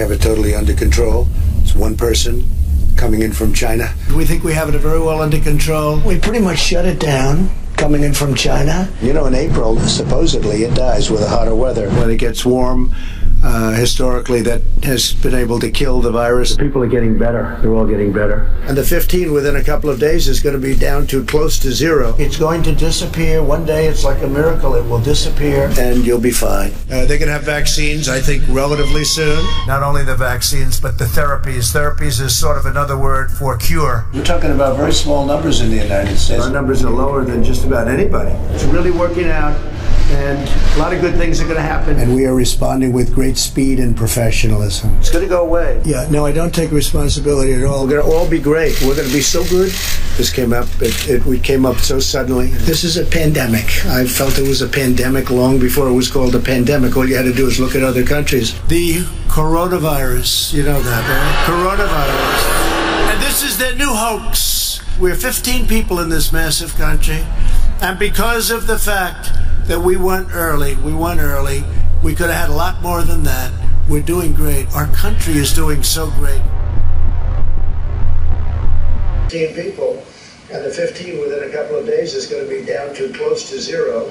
have it totally under control. It's one person coming in from China. We think we have it very well under control. We pretty much shut it down coming in from China. You know, in April, supposedly it dies with the hotter weather. When it gets warm, uh, historically, that has been able to kill the virus. People are getting better. They're all getting better. And the 15 within a couple of days is going to be down to close to zero. It's going to disappear. One day it's like a miracle. It will disappear. And you'll be fine. Uh, they're going to have vaccines, I think, relatively soon. Not only the vaccines, but the therapies. Therapies is sort of another word for cure. You're talking about very small numbers in the United States. Our numbers are lower than just about anybody. It's really working out and a lot of good things are going to happen. And we are responding with great speed and professionalism. It's going to go away. Yeah, no, I don't take responsibility at all. We're going to all be great. We're going to be so good. This came up. It, it we came up so suddenly. This is a pandemic. I felt it was a pandemic long before it was called a pandemic. All you had to do is look at other countries. The coronavirus, you know that, right? Coronavirus. And this is their new hoax. We're 15 people in this massive country. And because of the fact that we went early. We went early. We could have had a lot more than that. We're doing great. Our country is doing so great. 15 people, and the 15 within a couple of days is going to be down to close to zero.